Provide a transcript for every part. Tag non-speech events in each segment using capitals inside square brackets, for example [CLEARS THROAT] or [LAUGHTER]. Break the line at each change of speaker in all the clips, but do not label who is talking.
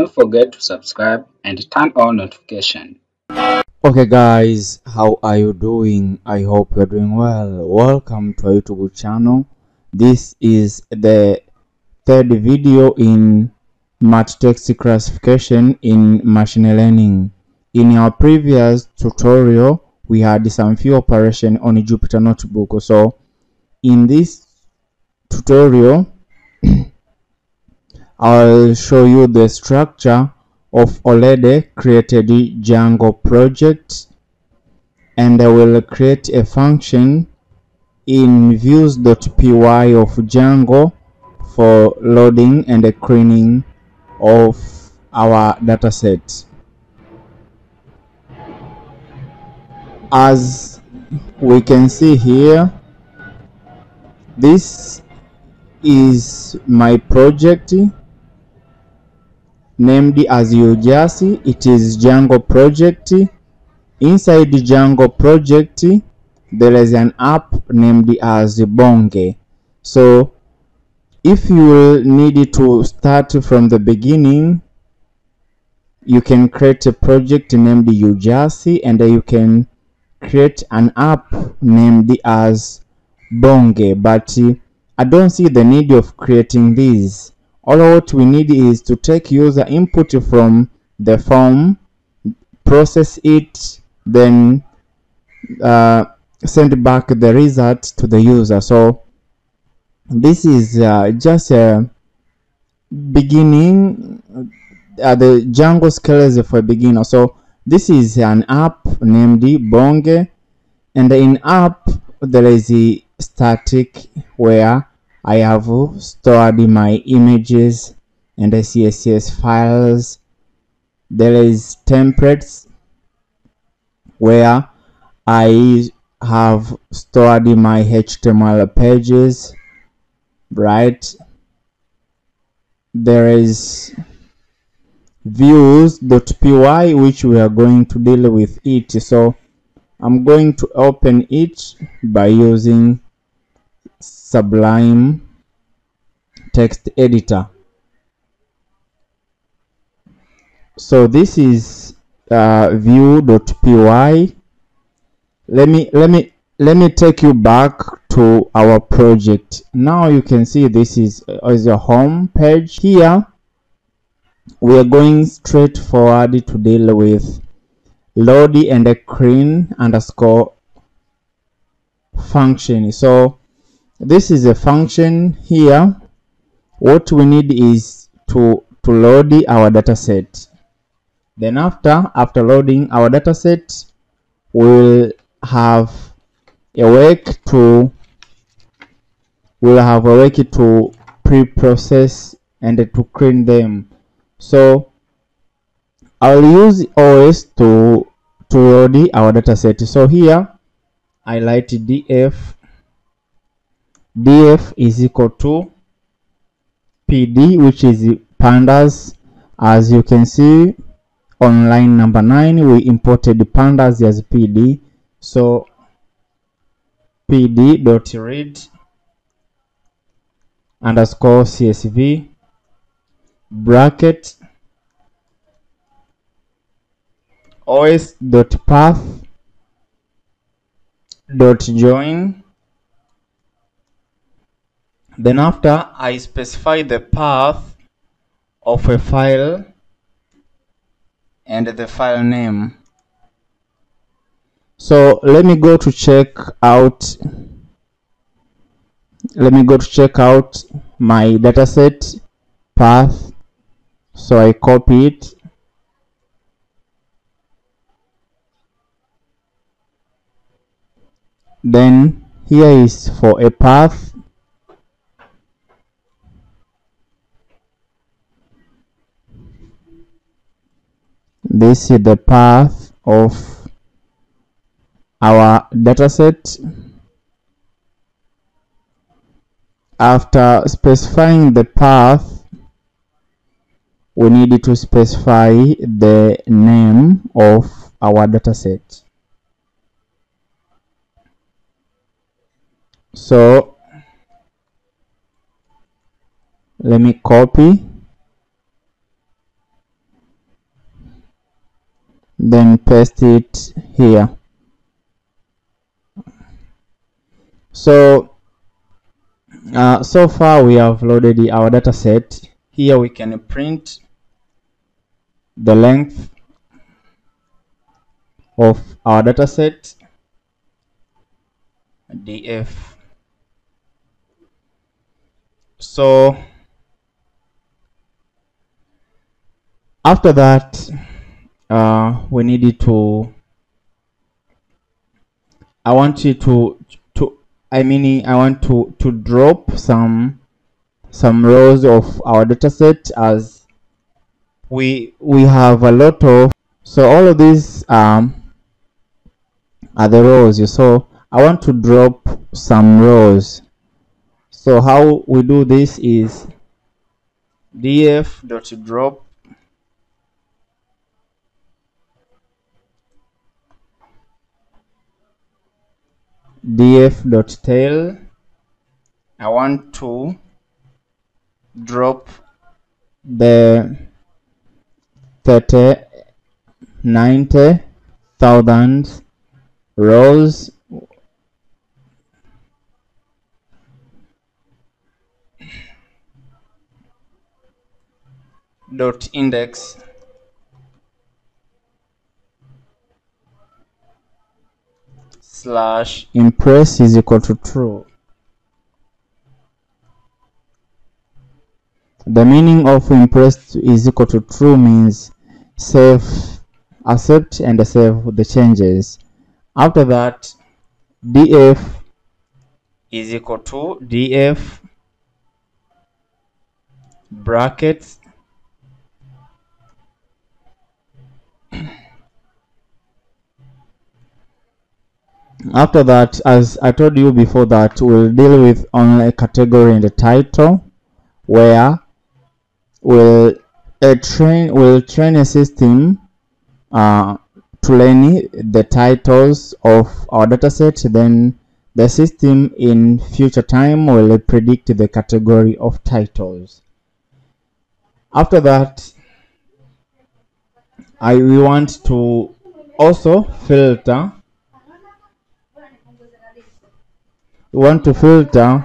Don't forget to subscribe and turn on notification.
Okay guys, how are you doing? I hope you're doing well. Welcome to our YouTube channel. This is the third video in math text classification in machine learning. In our previous tutorial, we had some few operation on Jupyter Notebook. So in this tutorial, [CLEARS THROAT] I'll show you the structure of already created Django project and I will create a function in views.py of Django for loading and cleaning of our dataset. As we can see here, this is my project named as UJASI. It is Django project. Inside Django project, there is an app named as Bonge. So if you need to start from the beginning, you can create a project named UJASI and you can create an app named as Bonge. But I don't see the need of creating these all what we need is to take user input from the form process it then uh, send back the result to the user. So this is uh, just a beginning uh, the Django skills for beginner. So this is an app named Bonge and in app there is a static where I have stored my images and CSS files. There is templates where I have stored my HTML pages, right? There is views.py which we are going to deal with it. So I'm going to open it by using Sublime text editor. So this is uh, view.py. Let me let me let me take you back to our project. Now you can see this is uh, is a home page here. We are going straight forward to deal with load and a clean underscore function. So this is a function here. What we need is to to load our dataset. Then after after loading our dataset we'll have a work to we'll have a work to pre-process and to clean them. So I'll use OS to to load our dataset. So here I write df df is equal to pd which is pandas. As you can see on line number 9 we imported pandas as pd so pd dot read underscore csv bracket os dot path dot join then after I specify the path of a file and the file name. So let me go to check out let me go to check out my dataset path. So I copy it. Then here is for a path this is the path of our dataset after specifying the path we need to specify the name of our dataset so let me copy then paste it here. So uh, so far we have loaded our data set. Here we can print the length of our data set. Df so after that uh, we needed to I want you to to I mean I want to to drop some some rows of our dataset as we we have a lot of so all of these um are the rows you saw. I want to drop some rows. So how we do this is df df.tail I want to drop the 30 90,000 rows. Dot index slash inplace is equal to true. The meaning of inplace is equal to true means save, accept and save the changes. After that, df is equal to df brackets after that as i told you before that we'll deal with only a category and the title where we'll a train will train a system uh, to learn the titles of our dataset then the system in future time will predict the category of titles. After that I we want to also filter we want to filter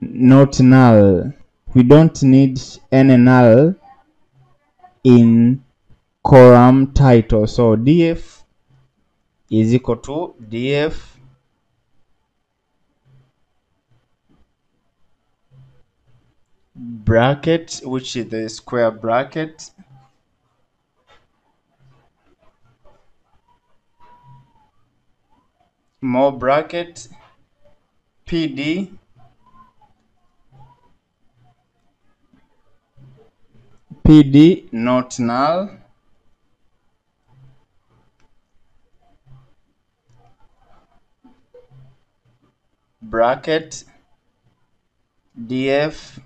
not null. We don't need any null in column title. So df is equal to df bracket which is the square bracket more bracket pd pd not null bracket df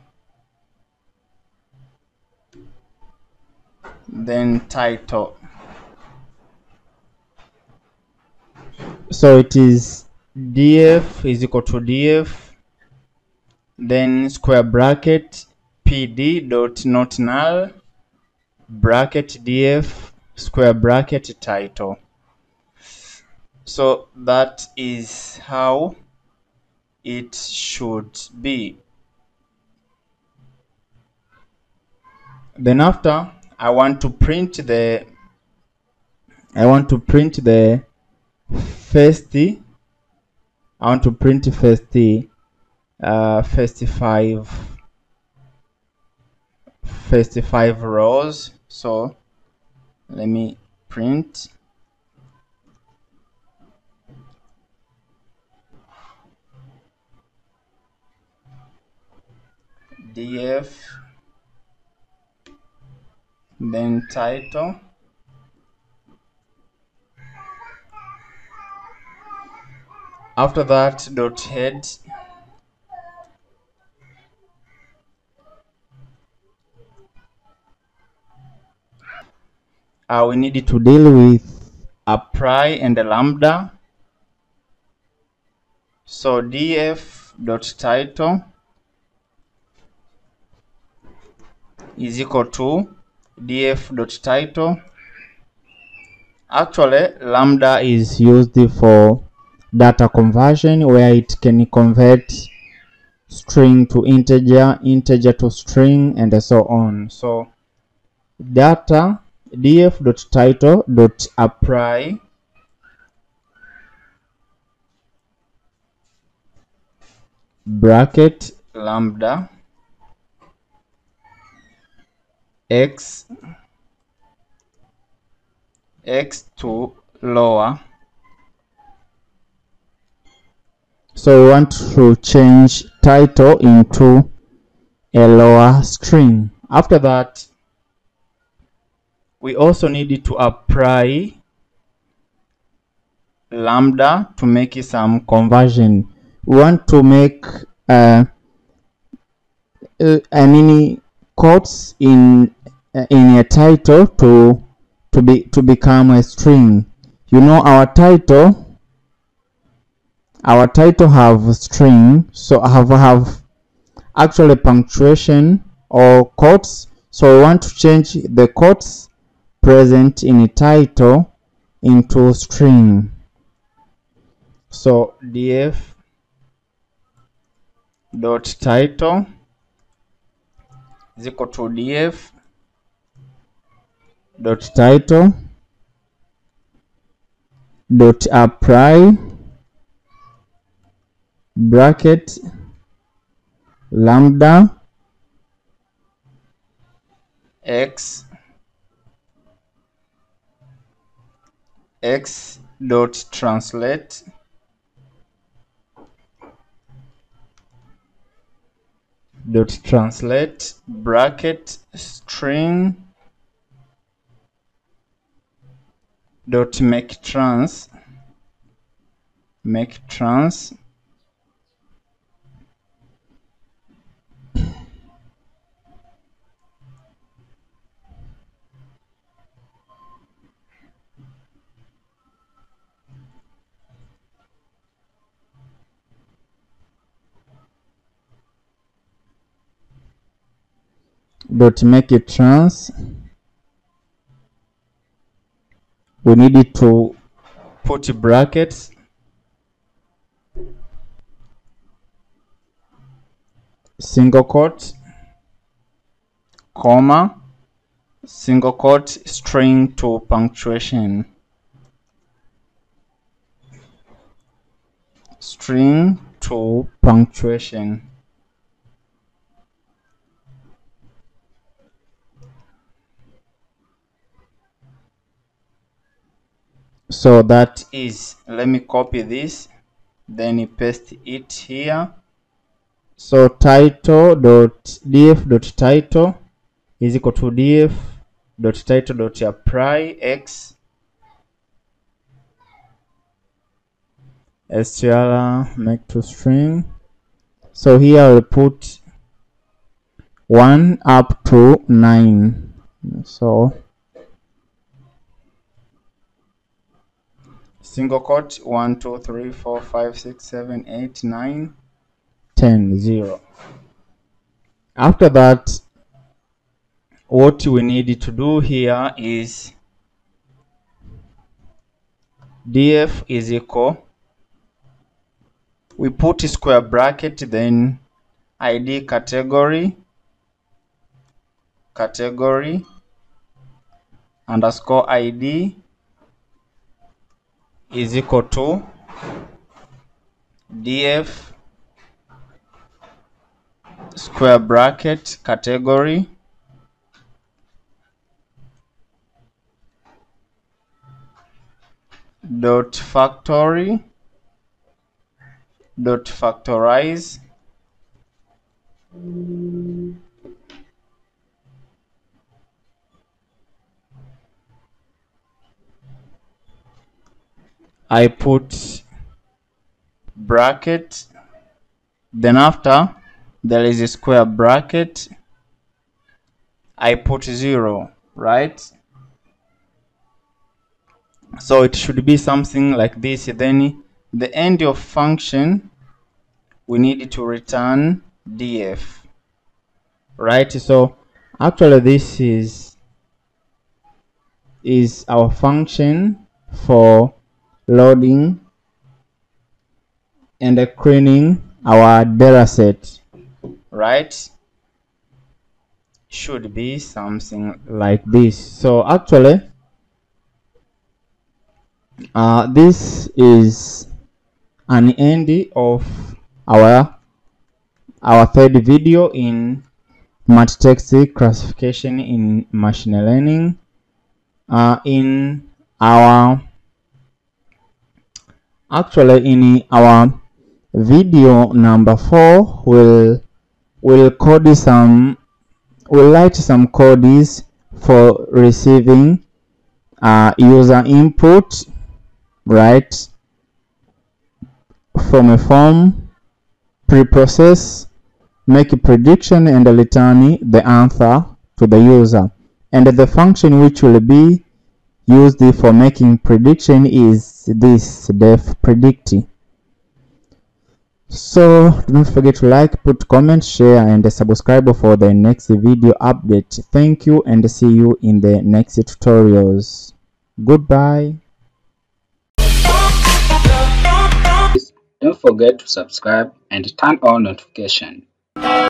then title so it is df is equal to df then square bracket pd dot not null bracket df square bracket title. So that is how it should be. Then after i want to print the i want to print the first I want to print first uh, first five first five rows. So let me print. Df then title after that dot head. Uh, we need to deal with apply and a lambda. So df dot title is equal to df dot title. Actually lambda is used for data conversion where it can convert string to integer integer to string and so on. So data df.title.apply bracket lambda. X. X to lower so we want to change title into a lower string. After that we also need to apply lambda to make some conversion. We want to make uh, uh, any quotes in uh, in a title to to be to become a string. You know our title our title have string so have have actually punctuation or quotes so we want to change the quotes present in title into string. So df dot title is equal to df dot title dot apply bracket lambda x x dot translate dot translate bracket string dot make trans make trans dot make it trans we need it to put brackets. Single quote comma single quote string to punctuation. String to punctuation so that is let me copy this then paste it here. So title dot df dot title is equal to df dot title dot apply x str make to string. So here i'll put 1 up to 9 so single quote 1 2 3 4 5 6 7 8 9 10 0 after that what we need to do here is df is equal. We put square bracket then id category category underscore id is equal to df square bracket category dot factory dot factorize I put bracket then after there is a square bracket. I put zero right? So it should be something like this. Then the end of function we need to return df right? So actually this is is our function for loading and cleaning our data set right? Should be something like this. So actually uh, this is an end of our our third video in multi-text classification in machine learning uh, in our actually in our video number four will will code some we'll write some codes for receiving uh, user input right? From a form pre-process make a prediction and return the answer to the user. And the function which will be used for making prediction is this def predict so don't forget to like put comment share and subscribe for the next video update. Thank you and see you in the next tutorials. Goodbye.
Don't forget to subscribe and turn on notification.